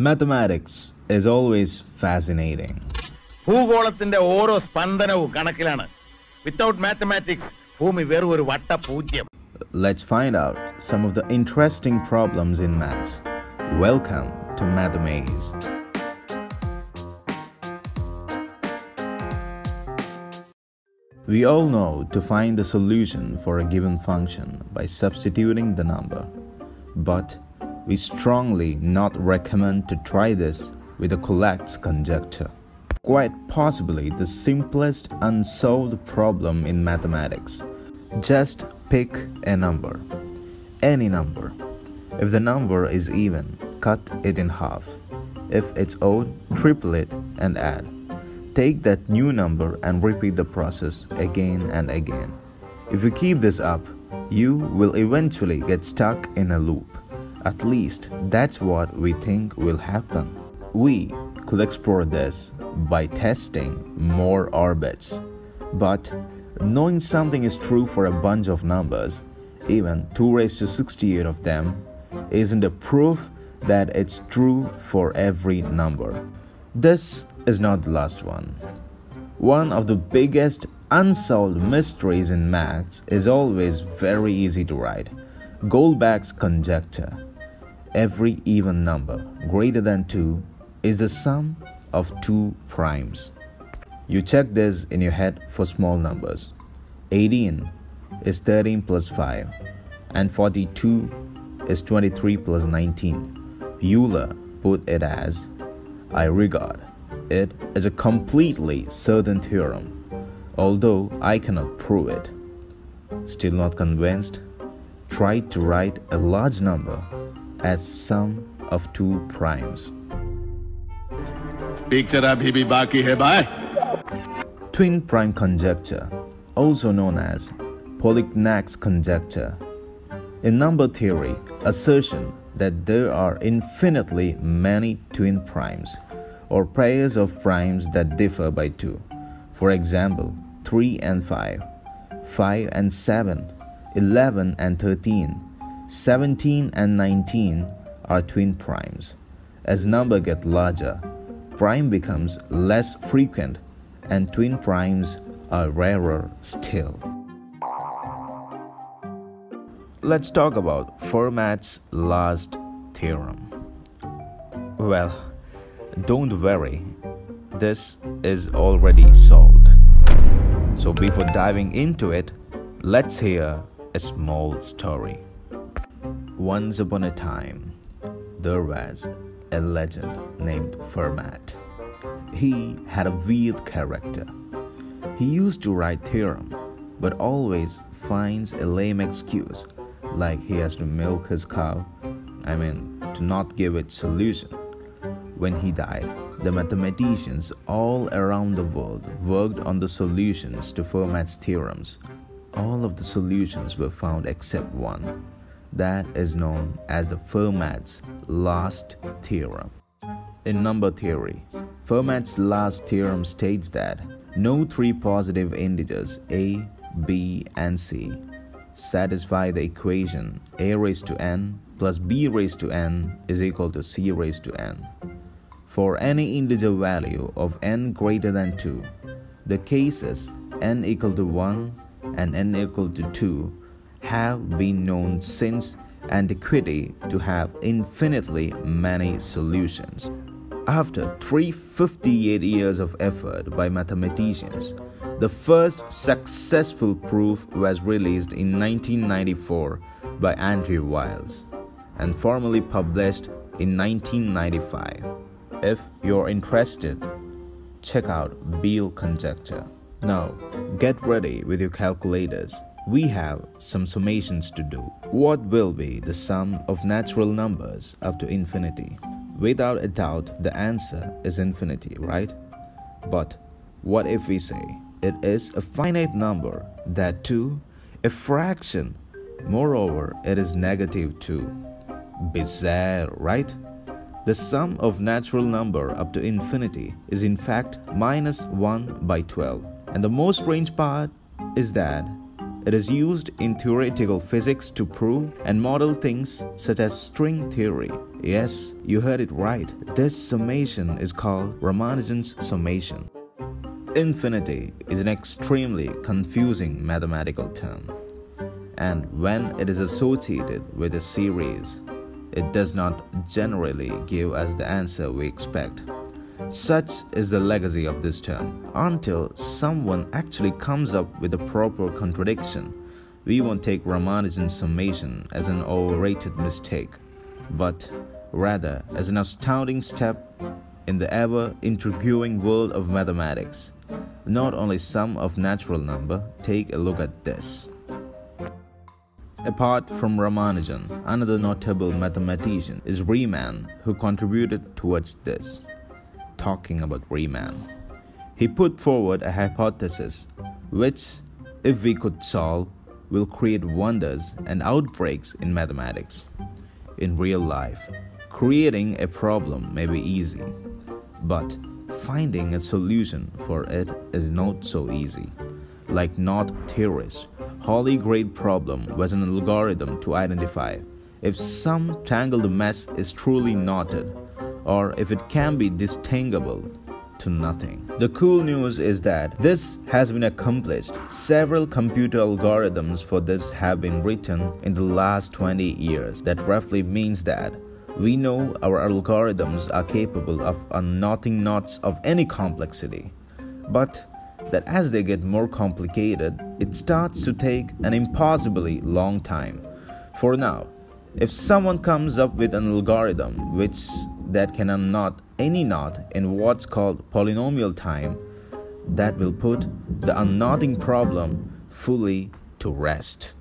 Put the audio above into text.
Mathematics is always fascinating. ഭൂഗോളത്തിന്റെ ഓരോ സ്പന്ദനവും കണക്കിലാണ് without mathematics ഭൂമി വെറും ഒരു വട്ട പൂജ്യം Let's find out some of the interesting problems in maths. Welcome to Mathamaze. We all know to find the solution for a given function by substituting the number. But we strongly not recommend to try this with the Collatz conjecture. Quite possibly the simplest unsolved problem in mathematics. Just pick a number, any number. If the number is even, cut it in half. If it's odd, triple it and add. Take that new number and repeat the process again and again. If you keep this up, you will eventually get stuck in a loop. At least that's what we think will happen. We could explore this by testing more orbits. But knowing something is true for a bunch of numbers, even 2 raised to 68 of them, isn't a proof that it's true for every number. This is not the last one. One of the biggest unsolved mysteries in maths is always very easy to write Goldbach's conjecture. Every even number greater than 2 is the sum of two primes. You check this in your head for small numbers. 18 is 13 plus 5, and 42 is 23 plus 19. Euler put it as I regard it as a completely certain theorem, although I cannot prove it. Still not convinced? Try to write a large number as sum of two primes. Picture bhi baki hai. Twin prime conjecture, also known as Polignac's conjecture. In number theory, assertion that there are infinitely many twin primes or pairs of primes that differ by 2. For example, 3 and 5, 5 and 7, 11 and 13, 17 and 19 are twin primes. As number get larger, prime becomes less frequent and twin primes are rarer still. Let's talk about Fermat's last theorem. Well, don't worry, this is already solved. So before diving into it, let's hear a small story. Once upon a time, there was a legend named Fermat. He had a weird character. He used to write theorem, but always finds a lame excuse, like he has to milk his cow, I mean, to not give it solution. When he died, the mathematicians all around the world worked on the solutions to Fermat's theorems. All of the solutions were found except one. That is known as the Fermat's last theorem. In number theory, Fermat's last theorem states that no three positive integers a, b, and c satisfy the equation a raised to n plus b raised to n is equal to c raised to n. For any integer value of n greater than 2, the cases n equal to 1 and n equal to 2 have been known since antiquity to have infinitely many solutions. After 358 years of effort by mathematicians, the first successful proof was released in 1994 by Andrew Wiles and formally published in 1995. If you're interested, check out Beal conjecture. Now, get ready with your calculators. We have some summations to do. What will be the sum of natural numbers up to infinity? Without a doubt, the answer is infinity, right? But what if we say it is a finite number, that too, a fraction? Moreover, it is negative 2. Bizarre, right? The sum of natural number up to infinity is in fact minus 1 by 12. And the most strange part is that it is used in theoretical physics to prove and model things such as string theory, Yes, you heard it right. This summation is called Ramanujan's summation. Infinity is an extremely confusing mathematical term, and when it is associated with a series, it does not generally give us the answer we expect. Such is the legacy of this term. Until someone actually comes up with a proper contradiction, we won't take Ramanujan's summation as an overrated mistake, but rather as an astounding step in the ever intriguing world of mathematics. Not only sum of natural number, take a look at this. Apart from Ramanujan, another notable mathematician is Riemann, who contributed towards this. Talking about Riemann, he put forward a hypothesis which, if we could solve, will create wonders and outbreaks in mathematics. In real life, creating a problem may be easy, but finding a solution for it is not so easy. Like knot theorists, Holy Grail problem was an algorithm to identify if some tangled mess is truly knotted or if it can be distinguishable to nothing. The cool news is that this has been accomplished. Several computer algorithms for this have been written in the last 20 years. That roughly means that we know our algorithms are capable of unknotting knots of any complexity. But that as they get more complicated, it starts to take an impossibly long time. For now, if someone comes up with an algorithm which that can unknot any knot in what's called polynomial time, that will put the unknotting problem fully to rest.